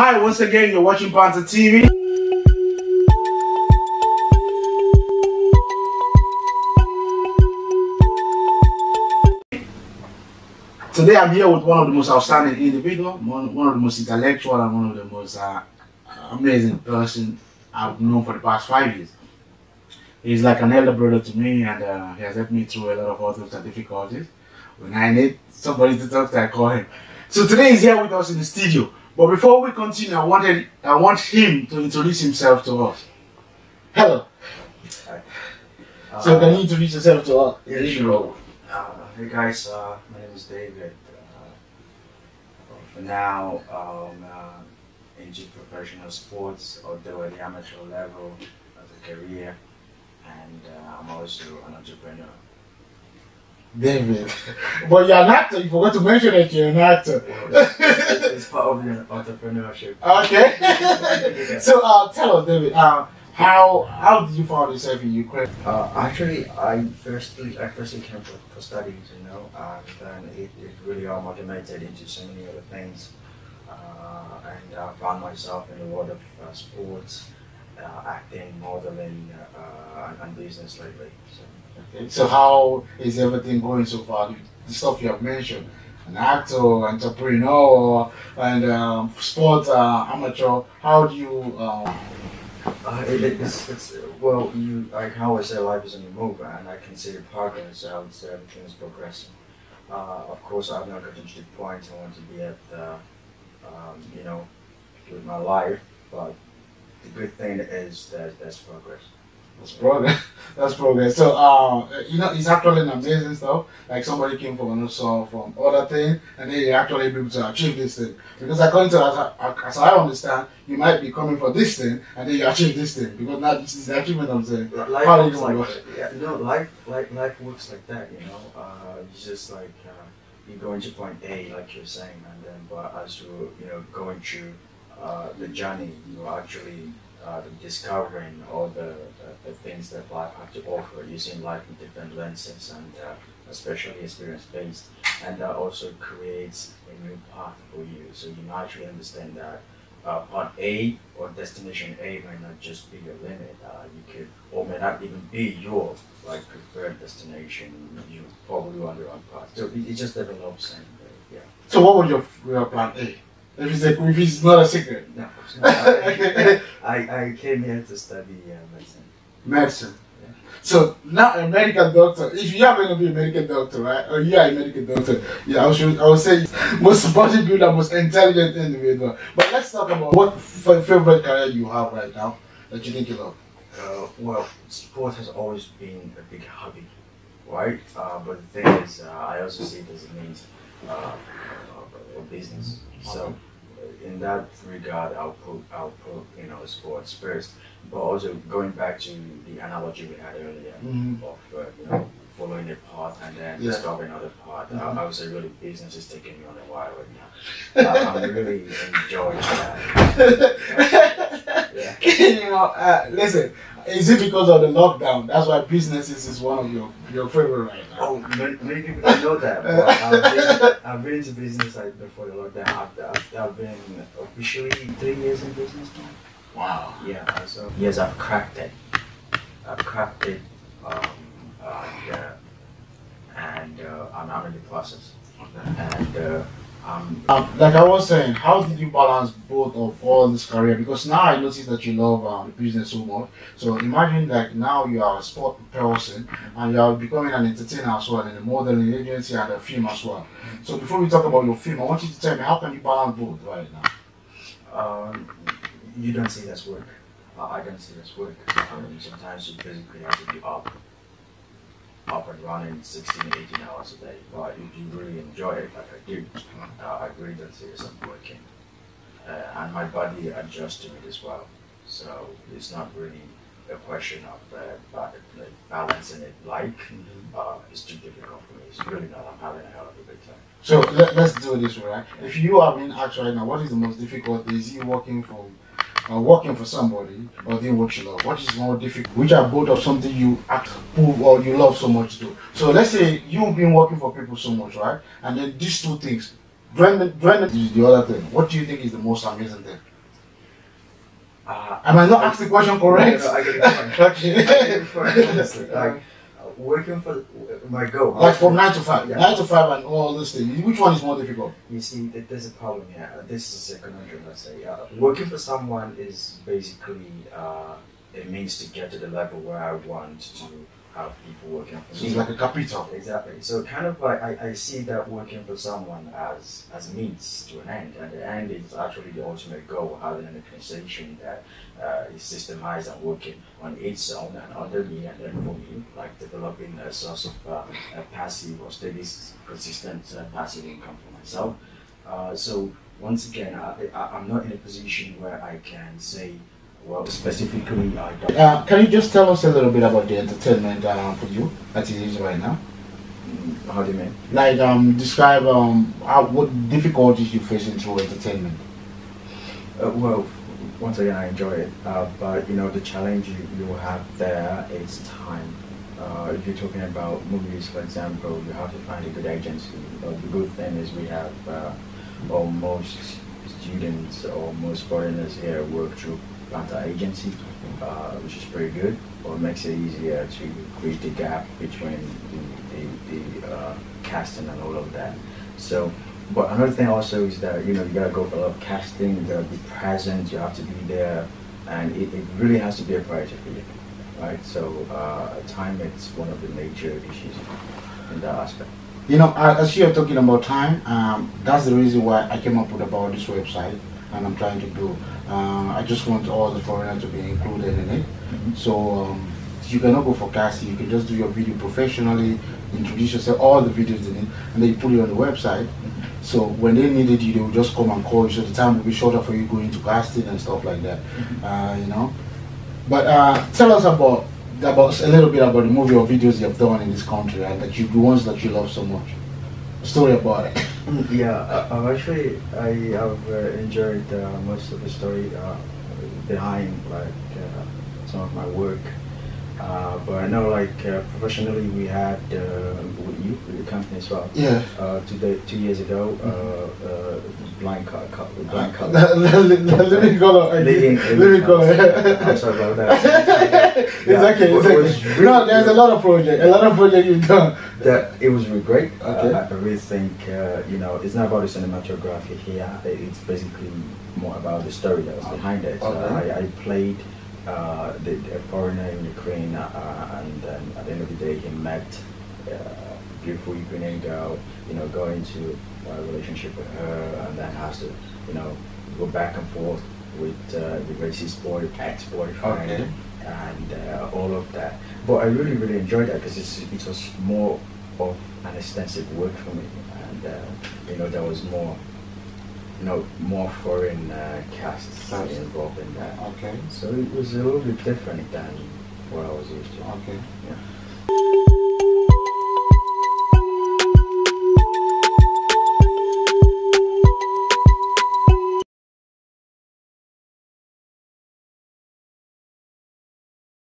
Hi, once again, you're watching Panther TV. Today I'm here with one of the most outstanding individual, one, one of the most intellectual and one of the most uh, amazing person I've known for the past five years. He's like an elder brother to me and uh, he has helped me through a lot of hurdles and difficulties. When I need somebody to talk to, I call him. So today he's here with us in the studio. But before we continue, I wanted I want him to introduce himself to us. Hello. Uh, So can you introduce yourself to us? Yeah, sure. Uh, hey guys, uh, my name is David. Uh, for now, I'm uh, into professional sports, although at the amateur level as a career, and uh, I'm also an entrepreneur. David. but you're an actor. You forgot to mention that you're an actor. Well, it's, it's part of the entrepreneurship. Okay. so uh, tell us, David. Uh, how how did you find yourself in Ukraine? Uh, actually, I firstly, I firstly came for, for studies, you know, and then it, it really amalgamated into so many other things. Uh, and I found myself in the world of uh, sports, uh, acting, modeling, uh, and, and business lately. So, Okay. So how is everything going so far? The, stuff you have mentioned, an actor, entrepreneur, and um, sports uh, amateur. How do you? Um, uh, it, it- it's, it's, well, you, I can always say life is on the move, and I can see the progress. I would say everything is progressing. Uh, of course, I've not gotten to the point I want to be at, uh, um, you know, with my life, but the good thing is that there's progress. That's progress. That's progress. So, uh, you know, it's actually an amazing stuff. Like somebody came from another song, from other thing, and they actually able to achieve this thing. Because according to as I, as I understand, you might be coming for this thing, and then you achieve this thing. Because now this is the achievement I'm saying. Life How works you like work? Yeah, no, life, like life works like that. You know, uh, it's just like uh, you go into point A, like you're saying, and then but as you you know going through uh, the journey, you're actually uh, discovering all the, the, the things that life has to offer, using life in different lenses and uh, especially experience based, and that also creates a new path for you. So you naturally understand that uh, part A or destination A might not just be your limit. Uh, you could, or may not even be your like preferred destination. You probably on the wrong path. So it, it just develops and uh, yeah. So, what was your, your plan A? If it's, a, if it's not a secret, No, I, I, I came here to study uh, medicine. medicine. Yeah. So now a medical doctor, if you happen to be a medical doctor, right, or you are a medical doctor, yeah, I should, I would say most bodybuilder, most intelligent individual. But let's talk about what f- favorite career you have right now that you think you love. Uh, well, sport has always been a big hobby, right? Uh, but the thing is, uh, I also see it as a means business. So, in that regard, I'll put I'll put you know sports first. But also going back to the analogy we had earlier Mhm. of uh, you know following a path and then Yeah. discovering another path. Mhm. I, I would say really business is taking me on a while right now. Uh, I'm really enjoying that. Yeah. you know, uh, listen, is it because of the lockdown? That's why businesses is one of your your favorite right now. Oh, many, many people don't know that, but I've been, I've been into business like before the lockdown. I've, I've, I've been officially three years in business now. Wow. Yeah, so yes, I've cracked it. I've cracked it, um, and, uh, and uh, I'm, I'm in the process. Okay. And uh, um, like I was saying, how did you balance both of all this career? Because now I notice that you love um, the business so much. So imagine like now you are a sport person and you are becoming an entertainer as well in a modeling agency and a film as well. So before we talk about your film, I want you to tell me how can you balance both right now? um, you don't see that's work. I don't see that's work. Um, sometimes you basically have to be up, up and running 16, 18 hours a day. But if you really enjoy it, like I do, uh, I really don't see working. Uh, and my body adjusts to it as well. So it's not really a question of uh, balancing it like uh, it's too difficult for me. It's really not. I'm having a hell of a good time. So let, let's do this right. If you are being asked right now, what is the most difficult? Is you working for, working for somebody, or doing what you love? What is more difficult? Which are both of something you approve or you love so much to do. So let's say you've been working for people so much, right? And then these two things when is the other thing. What do you think is the most amazing thing? Uh, Am I not asking the question correct? No, no, I get point. I get the point, honestly. Like, uh, working for my goal. like from nine to five, Yeah. nine to five, and all this thing. Which one is more difficult? You see, there's a problem here. Uh, This is a conundrum, let's say. Uh, working for someone is basically uh, it means to get to the level where I want to have people working for So me. it's like a capital. Exactly. So kind of like I, I see that working for someone as as a means to an end, and the end is actually the ultimate goal. Having an organization that uh, is systemized and working on its own and under me, and then for me, like developing a source of uh, a passive or steady, consistent uh, passive income for myself. Uh, so once again, I, I, I'm not in a position where I can say, well, specifically, I don't. Uh, can you just tell us a little bit about the entertainment uh, for you that it is right now? Mm, How do you mean? Like, um, describe um, how, what difficulties you face in through entertainment. Uh, well, once again, I enjoy it, uh, but you know the challenge you, you have there is time. Uh, if you're talking about movies, for example, you have to find a good agency. Uh, the good thing is we have uh, almost students or most foreigners here work through Planta agency, uh, which is pretty good, or makes it easier to bridge the gap between the, the, the uh, casting and all of that. So but another thing also is that you know you gotta go for a lot of casting, you gotta be present, you have to be there, and it, it really has to be a priority for you, right? So uh, time is one of the major issues in that aspect. You know, as you're talking about time, um, that's the reason why I came up with about this website, and I'm trying to do. Uh, I just want all the foreigners to be included in it. So um, you cannot go for casting. You can just do your video professionally, introduce yourself, all the videos in it, and then you put it on the website. So when they needed you, they will just come and call you. So the time will be shorter for you going to casting and stuff like that. Uh, you know. But uh, tell us about about a little bit about the movie or videos you have done in this country and that you the ones that you love so much. A story about it. Yeah, I've actually I have uh, enjoyed uh, most of the story uh, behind like uh, some of my work. Uh, but I know like uh, professionally we had uh, with you with the company as well. Yeah. Uh, two, day, two years ago, uh, uh, blind color, blind color. Living color. Living, Living color. I'm sorry about that. it's okay. It's it was okay. really no, there's a lot of projects. A lot of projects you've done. That it was really great. Okay. I, I really think uh, you know it's not about the cinematography here. It's basically more about the story that was behind it. Okay. I, I played uh, the, a foreigner in Ukraine, uh, and then at the end of the day, he met uh, a beautiful Ukrainian girl. You know, go into a relationship with her, and then has to you know go back and forth with uh, the racist boy ex-boyfriend Okay. and uh, all of that. But I really, really enjoyed that because it was more of an extensive work for me, and uh, you know there was more, you know, more foreign uh, casts Casts. involved in that. Okay. So it was a little bit different than what I was used to. Okay. Yeah.